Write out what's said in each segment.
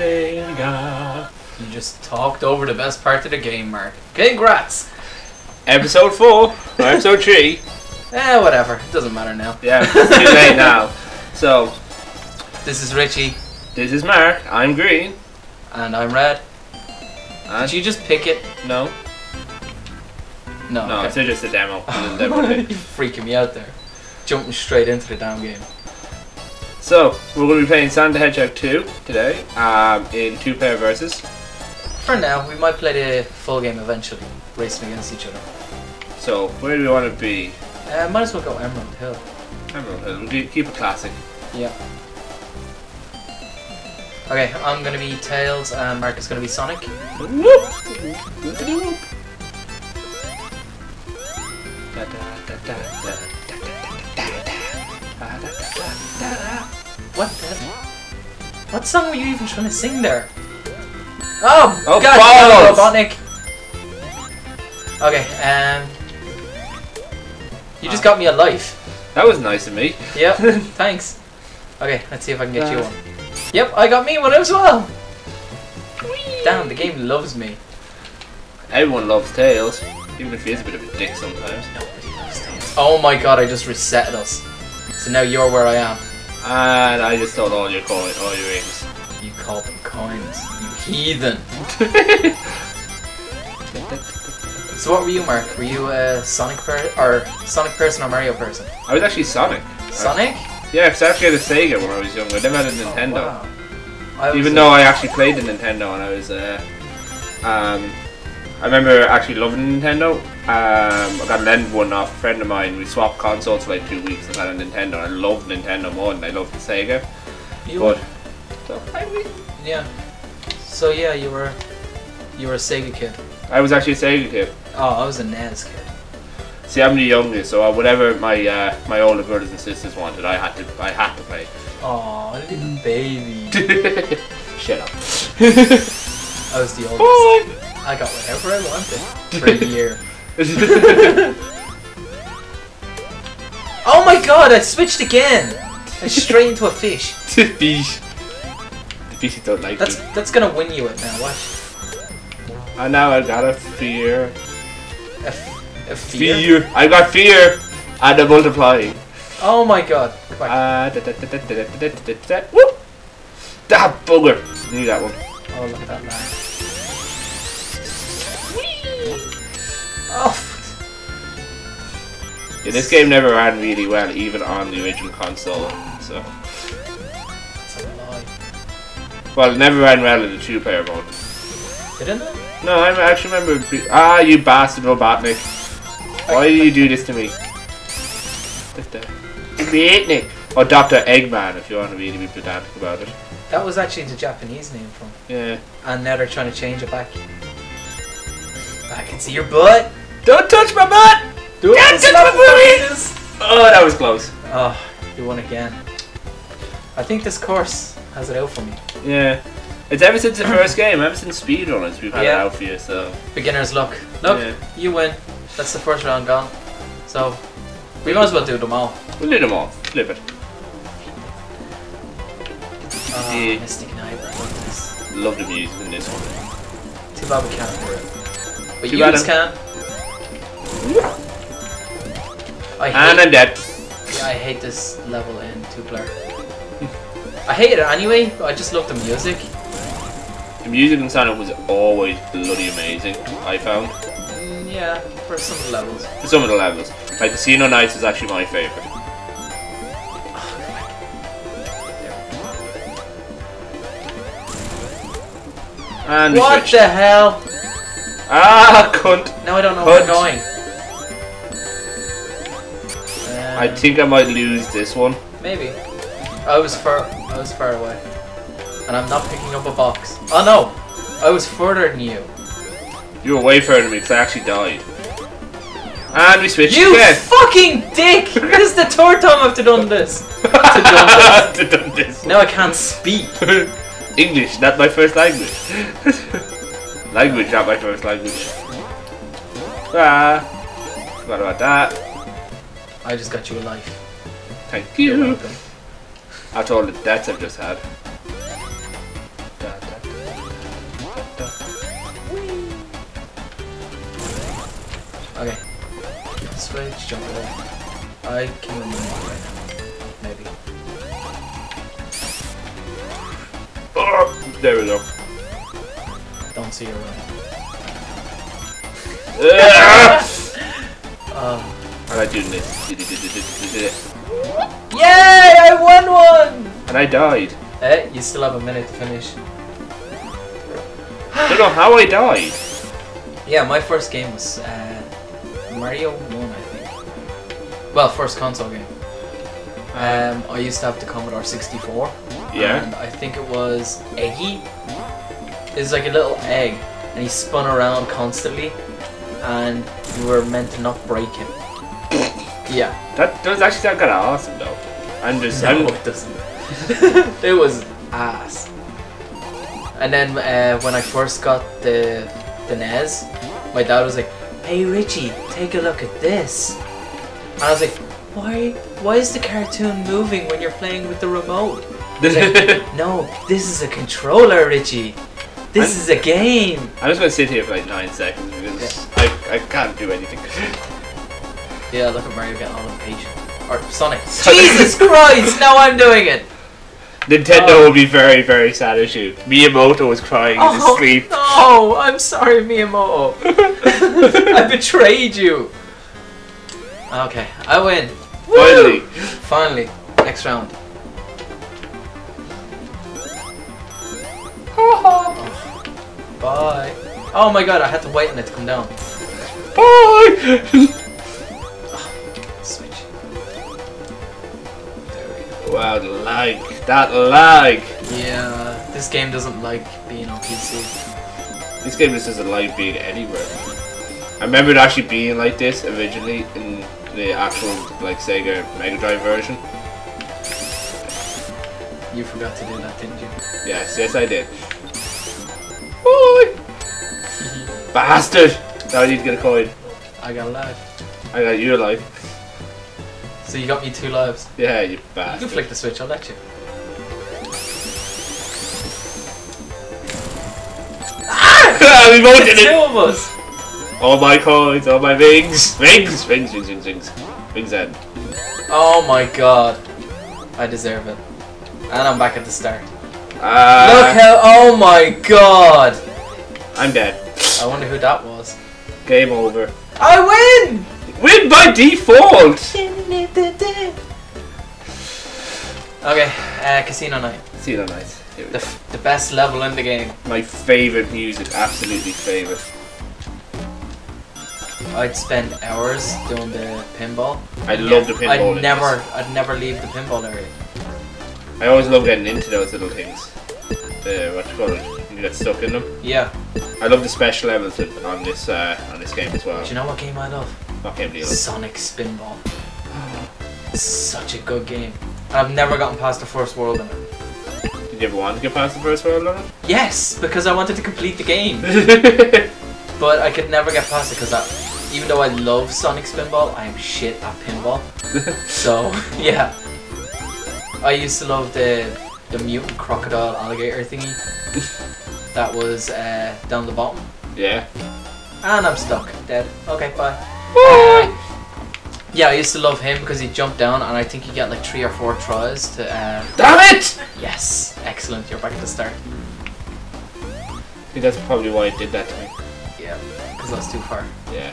Sega. You just talked over the best part of the game, Mark. Congrats! Episode 4, or episode 3. Eh, whatever. It doesn't matter now. Yeah, it's too late now. So, This is Ritchie, this is Mark, I'm Green. and I'm Red. And Did you just pick it? no, No. no, okay. it's just a demo. Oh, demo you're freaking me out there. Jumping straight into the damn game. So, we're going to be playing Sonic the Hedgehog 2 today, um, in two player versus. For now, we might play the full game eventually, racing against each other. So, where do we want to be? Uh, might as well go Emerald Hill. Emerald Hill. We'll keep it classic. Yeah. Okay, I'm gonna be Tails, and Mark is gonna be Sonic. What the? What song were you even trying to sing there? Oh, Oh, God, balls! no, Robotnik. Okay, um, you just got me a life. That was nice of me. Yep, thanks. Okay, let's see if I can get you one. Yep, I got me one as well. Damn, the game loves me. Everyone loves Tails, even if he is a bit of a dick sometimes. Nobody loves Tails. Oh my god, I just reset us. So now you're where I am. And I just stole all your coins, all your rings. You call them coins, you heathen. So what were you, Mark? Were you a Sonic per or Sonic person or Mario person? I was actually Sonic. Sonic? Yeah, because I actually had a Sega when I was younger. I never had a Oh, Nintendo. wow. Even though I actually played the Nintendo and I was, uh, um, I remember actually loving Nintendo. Um, I got lent one off a friend of mine. We swapped consoles for like two weeks. I got a Nintendo. I loved Nintendo more than I loved the Sega. you But so, I, mean, yeah. So yeah, you were you were a Sega kid. I was actually a Sega kid. Oh, I was a NES kid. See, I'm the youngest, so whatever my uh, my older brothers and sisters wanted, I had to I had to play. Oh, little baby. Shut up. I was the oldest. I got whatever I wanted for a year. oh my god, I switched again! I straight into a fish. the fish. The fish don't like that's, me. That's gonna win you it now, watch. I now I got a fear. A, fear? fear? I got fear! And I'm multiplying. Oh my god. Uh, Whoop! That bugger. Need that one. Oh, look at that line. Oh, Yeah, this game never ran really well, even on the original console. So, that's a lie. well, it never ran well in the two-player mode. Didn't it? No, I actually remember. Ah, you bastard, Robotnik! Why do you do this to me? Robotnik, or Doctor Eggman, if you want to really be pedantic about it. That was actually the Japanese name from. Yeah. And now they're trying to change it back. I can see your butt. Don't touch my butt! Do Don't touch my booty! Oh, that was close. Oh, you won again. I think this course has it out for me. Yeah. It's ever since the first game, ever since speedrunners, we've had Yeah. it out for you, so. Beginner's luck. Look, Yeah. you win. That's the first round gone. So, we might as well do them all. We'll do them all. Flip it. Oh, Yeah. Mystic Knight. what is- Love the music in this one. Too bad we can't do it. But Too you bad just I'm- can. I hate, And I'm dead. yeah, I hate this level in two player. I hate it anyway, but I just love the music. The music in Sonic was always bloody amazing, I found. Mm, yeah, for some of the levels. For some of the levels. Like Casino Nights is actually my favourite. And What switched. the hell? Ah, cunt! Now I don't know where I'm going. I think I might lose this one. Maybe. I was far. I was far away, and I'm not picking up a box. Oh no! I was further than you. You were way further than me because I actually died. And we switched You again. fucking dick! this is the third time I've done this. done to done this. Now I can't speak. English, not my first language. language, not my first language. Ah, forgot about that. I just got you a knife. Thank You're welcome. After all the deaths I've just had. Okay. da, da, okay. Switch, jump away. I can remember right now. Maybe. Oh, there we go. Don't see your way. I like doing this. Yay! I won one! And I died. Eh, you still have a minute to finish. I don't know how I died. Yeah, my first game was uh, Mario 1, I think. Well, first console game. Um, I used to have the Commodore 64. Yeah. And I think it was Eggy. It's like a little egg, and he spun around constantly, and you were meant to not break him. Yeah. That does actually sound kind of awesome though. I'm just. No, I'm, it doesn't. it was ass. And then uh, when I first got the the NES, my dad was like, "Hey Ritchie, take a look at this." And I was like, "Why? Why is the cartoon moving when you're playing with the remote?" Like, "No, this is a controller, Ritchie. This I'm- is a game." I'm just gonna sit here for like nine seconds because I, I can't do anything. Yeah, look at Mario getting all impatient. Or Sonic. Sonic. Jesus Christ! Now I'm doing it. Nintendo Oh. will be very, very sad as you. Miyamoto was crying in his oh, sleep. no! I'm sorry, Miyamoto. I betrayed you. Okay, I win. Finally. Woo! Finally, next round. Bye. Oh my god, I had to wait on it to come down. Bye! Wow, the lag. That lag. Yeah, this game doesn't like being on PC. This game just doesn't like being anywhere. I remember it actually being like this originally in the actual like Sega Mega Drive version. You forgot to do that, didn't you? Yes, yes I did. Bye! Bastard! Now I need to get a coin. I got a life. I got your alive. So you got me two lives. Yeah, you You can bastard. flick the switch, I'll let you. Ah! we both did Two of us! All my coins, all my rings. Rings, rings, rings, rings, rings. Rings end. Oh my god. I deserve it. And I'm back at the start. Uh, Look how. Oh my god! I'm dead. I wonder who that was. Game over. I win! Win by default! Okay, uh, Casino Night. See that nice. Here we The, go. the best level in the game. My favorite music, absolutely favorite. I'd spend hours doing the pinball. I love the pinball. I'd never, this. I'd never leave the pinball area. I always love getting into those little things. The what you call it? You get stuck in them. Yeah. I love the special levels on this uh, on this game as well. Do you know what game I love? Deal. Sonic Spinball. It's such a good game. I've never gotten past the first world in it. Did you ever want to get past the first world on Yes, because I wanted to complete the game, but I could never get past it because I, even though I love Sonic Spinball, I am shit at pinball. So yeah, I used to love the the mutant crocodile alligator thingy. That was uh, down the bottom, yeah. and I'm stuck, dead. Okay, bye. Yeah, I used to love him because he jumped down, and I think he got like three or four tries to. Uh, Damn it! yes, excellent. You're back at the start. I think that's probably why it did that to me. Yeah, because that's too far. Yeah.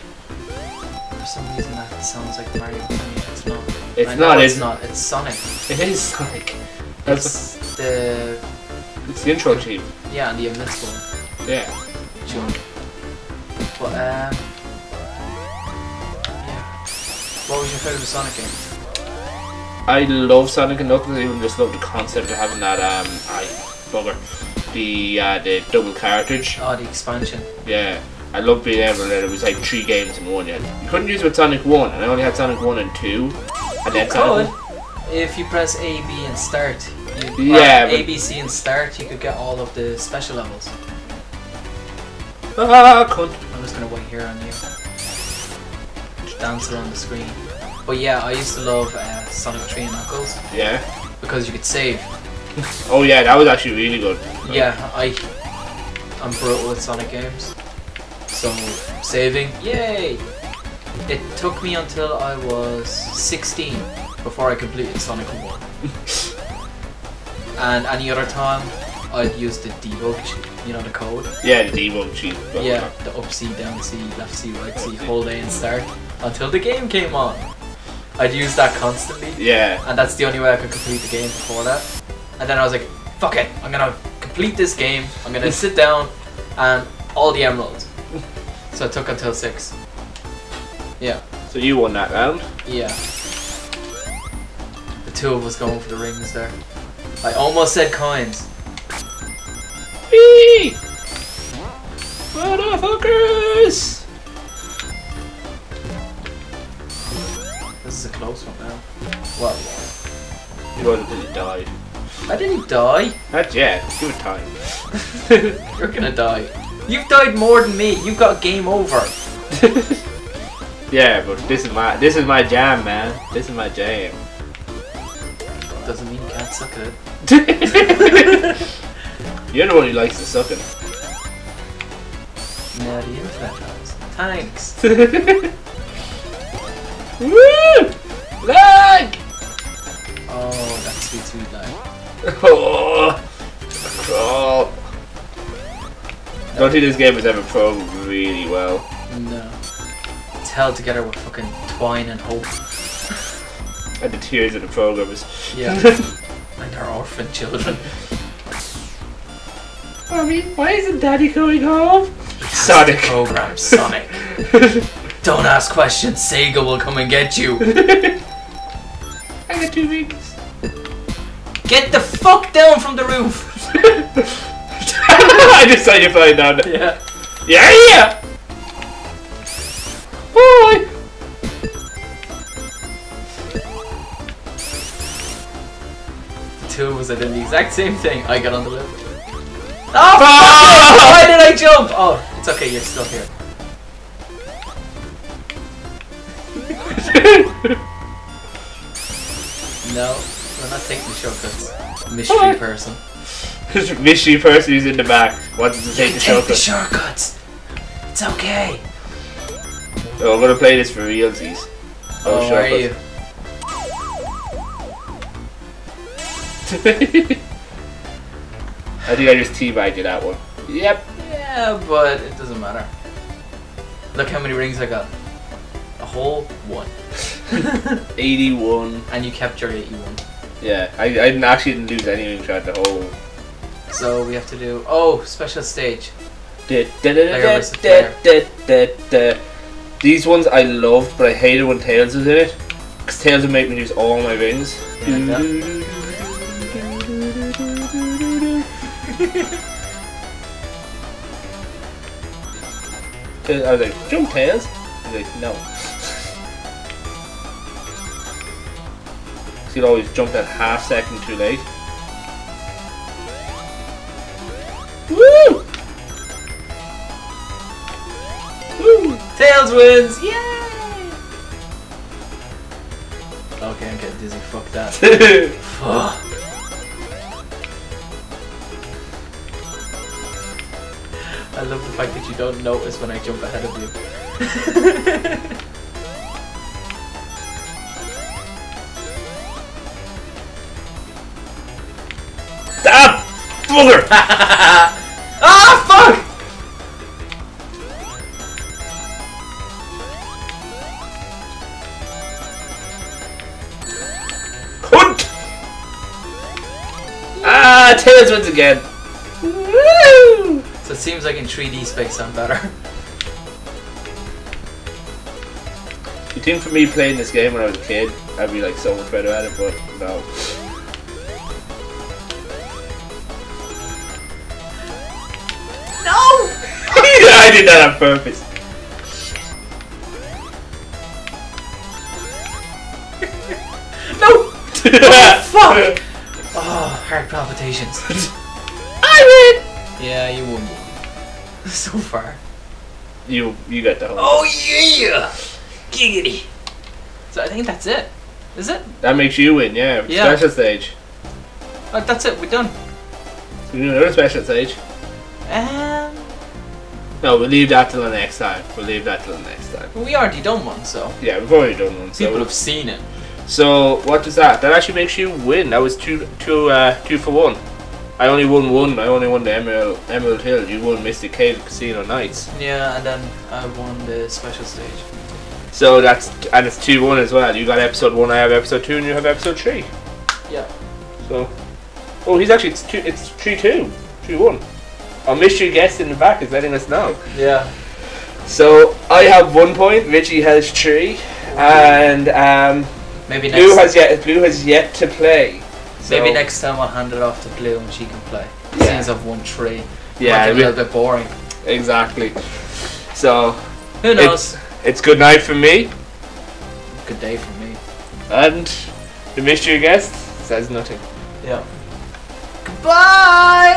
For some reason, that sounds like Mario. I it's not. It's I not, It's is- not. It's Sonic. It is Sonic. That's It's the it's the intro team. Yeah, the Invincible one. Yeah. June. But um, yeah. What was your favorite Sonic game? I love Sonic and Knuckles. I even just love the concept of having that um, I bugger, the uh, the double cartridge. Oh, the expansion. Yeah. I love being able that it was like three games in one. Yeah. You couldn't use it with Sonic One, and I only had Sonic One and Two, and then Sonic. if you press A, B, and start. Yeah, A, B, C, and start. You could get all of the special levels. Ah, cunt. I'm just gonna wait here on you. Dance around the screen. But yeah, I used to love uh, Sonic 3 and Knuckles Yeah. because you could save. Oh yeah, that was actually really good. Yeah, I I'm brutal with Sonic games. So saving, yay! It took me until I was 16 before I completed Sonic 1. and any other time, I'd use the debug, you know the code. Yeah, the debug cheat. Yeah, the up C, down C, left C, right C, hold A and start until the game came on. I'd use that constantly, Yeah. and that's the only way I could complete the game before that. And then I was like, fuck it, I'm gonna complete this game. I'm gonna sit down and all the emeralds. So it took until six. Yeah, So you won that round. yeah. The two of us going for the rings there. I almost said coins. Whee! Motherfuckers! This is a close one now. What? You wasn't until you died. I didn't die. Not yet. Give it time. You're gonna die. You've died more than me. You've got game over. yeah, but this is my this is my jam, man. This is my jam. Doesn't mean you can't suck at it. You're the one who likes the sucking. Now the internet. Thanks. Woo! Lag! Oh, that's sweet, sweet line. Oh, crawl. Don't think this game has ever programmed really well. No. It's held together with fucking twine and hope. And the tears of the programmers. Yeah. our orphan children. Mommy, why isn't Daddy going home? Sonic. Program Sonic. Don't ask questions. Sega will come and get you. I got two weeks. Get the fuck down from the roof. I just saw you flying down. Yeah. Yeah, yeah. The two of us are doing the exact same thing. I got on the lift. Oh, Ah! Why did I jump? Oh, it's okay. You're still here. No, we're not taking shortcuts. Mystery Alright. person. Mystery person who's in the back wanted to take the Take the shortcuts. It's okay. Oh, I'm gonna play this for realsies. Oh, where are you? I think I just teabagged you that one. Yep. Yeah, but it doesn't matter. Look how many rings I got. A whole one. 81. And you kept your 81. Yeah, I, I didn't actually didn't lose anything throughout the whole. So we have to do. Oh, special stage. These ones I love, but I hated when Tails was in it. Because Tails would make me lose all my rings. Yeah, I was like, jump Tails? He's like, no. So he'd always jump that half second too late. Woo! Woo! Tails wins! Yay! Okay, I'm getting dizzy. Fuck that. Fuck. Don't notice when I jump ahead of you. Stop! Booger! ah, fuck! Cunt! Ah, Tails wins again. Woo! So it seems like in 3D space I'm better. You think for me playing this game when I was a kid, I'd be like so much better at it, but no. No! I did that on purpose. No! oh, fuck! Ah, oh, heart palpitations. I win! yeah, you won. So far. You you got the whole. Oh yeah! Giggity! So I think that's it. Is it? That makes you win, yeah. Yeah. Special stage. Uh, that's it, we're done. We do another special stage. Um, No, we'll leave that till the next time. We'll leave that till the next time. we already done one, so Yeah, we've already done one. people So, have seen it. so what does that? That actually makes you win. That was two, two, uh, two for one. I only won one. I only won the Emerald, Emerald Hill. You won Mystic Cave Casino Nights. Yeah, and then I won the special stage. So that's and it's two one as well. You got episode one. I have episode two, and you have episode three. Yeah. So, oh, he's actually it's two. It's three two, three one. Our mystery guest in the back is letting us know. Yeah. So I have one point. Ritchie has three, and um, Maybe next. Blue has yet. Blue has yet to play. So, maybe next time I'll hand it off to Blue and she can play. Yeah. Since I've won three. Yeah, Might get a little bit boring. exactly. So Who knows? it's good night for me, Good day for me. and the mystery guest says nothing. Yeah. Goodbye.